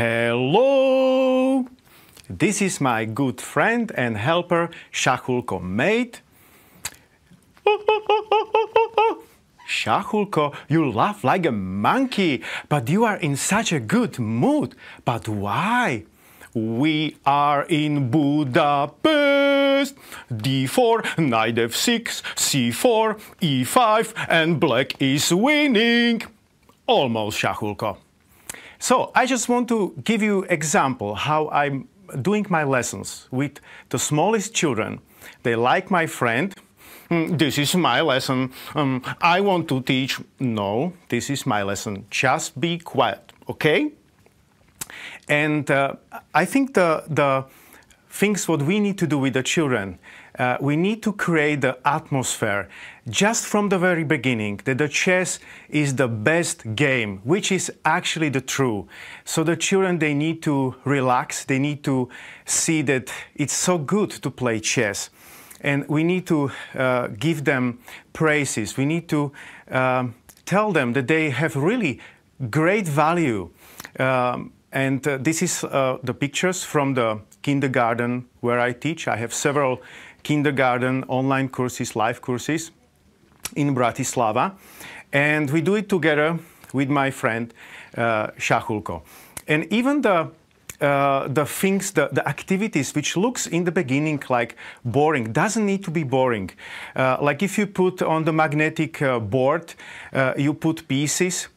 Hello! This is my good friend and helper Shahulko mate. Shahulko, you laugh like a monkey, but you are in such a good mood. But why? We are in Budapest. D4, knight f6, c4, e5, and black is winning. Almost, Shahulko. So I just want to give you example how I'm doing my lessons with the smallest children. They like my friend. "Mm, This is my lesson. Um, I want to teach. No, this is my lesson. Just be quiet, okay? And uh, I think the, the things what we need to do with the children, uh, we need to create the atmosphere just from the very beginning that the chess is the best game, which is actually the true. So the children, they need to relax. They need to see that it's so good to play chess. And we need to uh, give them praises. We need to um, tell them that they have really great value. Um, and uh, this is uh, the pictures from the kindergarten where I teach. I have several kindergarten online courses, live courses in Bratislava. And we do it together with my friend uh, Shahulko. And even the uh, the things, the, the activities which looks in the beginning like boring, doesn't need to be boring. Uh, like if you put on the magnetic uh, board, uh, you put pieces,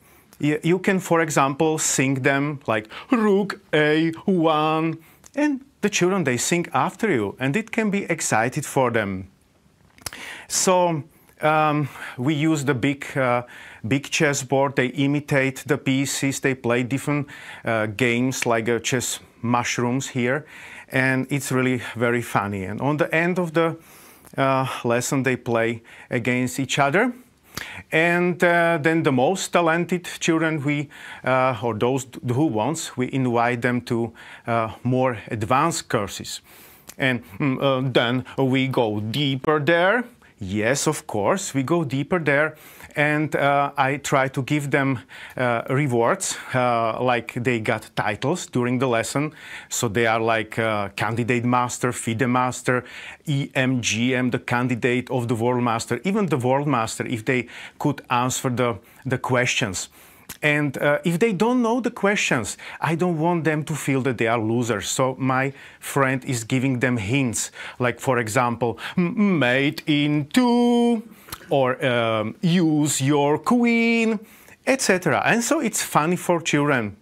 you, can, for example, sing them like Rook A1, and the children, they sing after you, and it can be excited for them. So um, we use the big, uh, big chessboard. They imitate the pieces. They play different uh, games like uh, chess mushrooms here, and it's really very funny. And on the end of the uh, lesson, they play against each other. And uh, then the most talented children, we uh, or those who wants, we invite them to uh, more advanced courses. And mm, uh, then we go deeper there. Yes, of course, we go deeper there, and uh, I try to give them uh, rewards, uh, like they got titles during the lesson. So they are like uh, candidate master, FIDE master, IM GM, the candidate of the world master, even the world master, if they could answer the, the questions. And uh, if they don't know the questions, I don't want them to feel that they are losers. So my friend is giving them hints, like for example, "M- mate in two, or um, use your queen, etc. And so it's funny for children.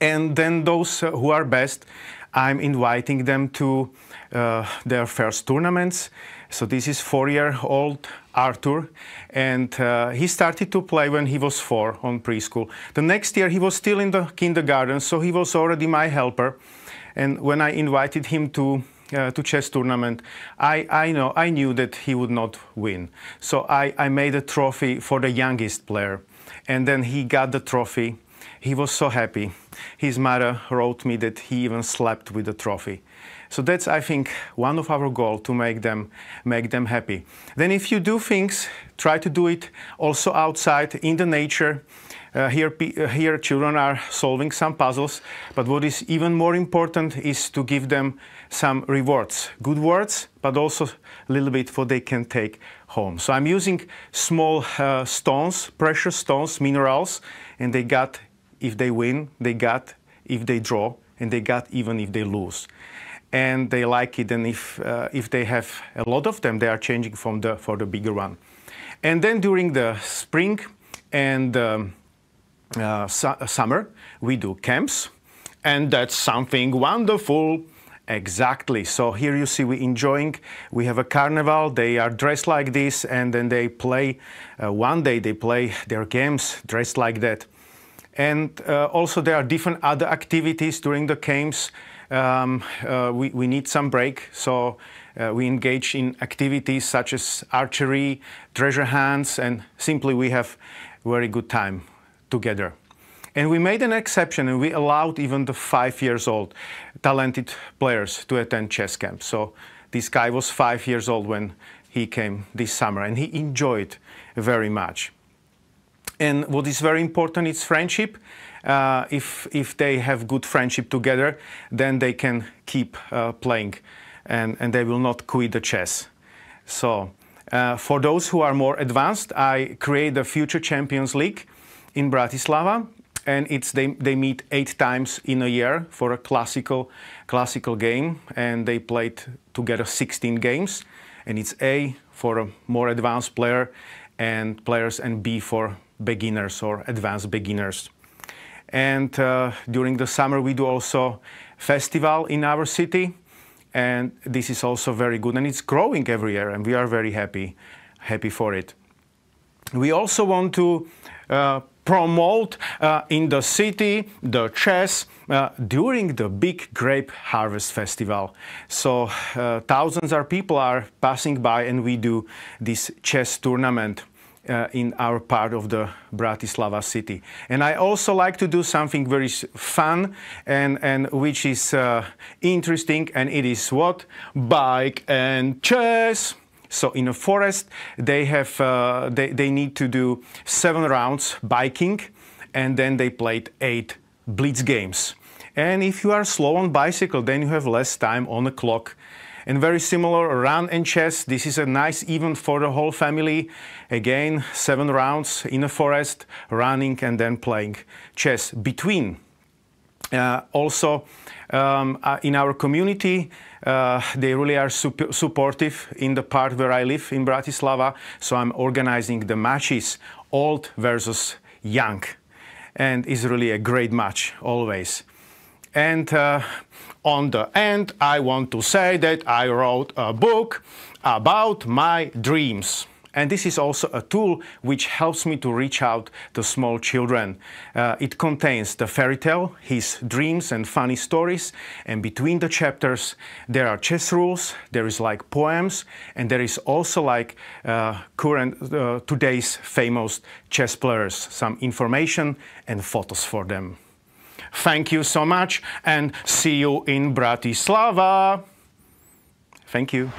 And then those who are best, I'm inviting them to uh, their first tournaments. So this is four-year-old Arthur, and uh, he started to play when he was four on preschool. The next year he was still in the kindergarten, so he was already my helper. And when I invited him to uh, to chess tournament, I, I know I knew that he would not win. So I, I made a trophy for the youngest player, and then he got the trophy. He was so happy. His mother wrote me that he even slept with the trophy. So that's, I think, one of our goal to make them make them happy. Then, if you do things, try to do it also outside in the nature. Uh, here, uh, here, children are solving some puzzles, but what is even more important is to give them some rewards, good words, but also a little bit what they can take home. So I'm using small uh, stones, precious stones, minerals, and they got if they win, they got if they draw, and they got even if they lose and they like it. And if, uh, if they have a lot of them, they are changing from the, for the bigger one. And then during the spring and um, uh, su summer, we do camps, and that's something wonderful. Exactly. So here you see we enjoying. We have a carnival. They are dressed like this, and then they play. Uh, one day they play their games dressed like that. And uh, also there are different other activities during the camps. Um, uh, we, we, need some break, so uh, we engage in activities such as archery, treasure hunts, and simply we have very good time together. And we made an exception and we allowed even the five years old talented players to attend chess camp. So this guy was five years old when he came this summer and he enjoyed very much. And what is very important is friendship. Uh, if, if they have good friendship together, then they can keep uh, playing and, and they will not quit the chess. So uh, for those who are more advanced, I create the Future Champions League in Bratislava and it's they, they meet eight times in a year for a classical classical game and they played together 16 games and it's A for a more advanced player and players and B for beginners or advanced beginners. And uh, during the summer we do also festival in our city and this is also very good and it's growing every year and we are very happy happy for it. We also want to uh, promote uh, in the city the chess uh, during the big grape harvest festival. So uh, thousands of people are passing by and we do this chess tournament uh, in our part of the Bratislava city. And I also like to do something very fun and, and which is uh, interesting and it is what? Bike and chess. So in a forest, they have uh, they, they need to do seven rounds biking, and then they played eight blitz games. And if you are slow on bicycle, then you have less time on the clock. And very similar, run and chess. This is a nice event for the whole family. Again, seven rounds in a forest, running and then playing chess between. Uh, also, um, uh, in our community, uh, they really are sup supportive in the part where I live in Bratislava. So I'm organizing the matches, old versus young. And it's really a great match, always. And uh, on the end, I want to say that I wrote a book about my dreams. And this is also a tool which helps me to reach out to small children. Uh, it contains the fairy tale, his dreams and funny stories, and between the chapters there are chess rules, there is like poems, and there is also like uh, current uh, today's famous chess players, some information and photos for them. Thank you so much and see you in Bratislava. Thank you.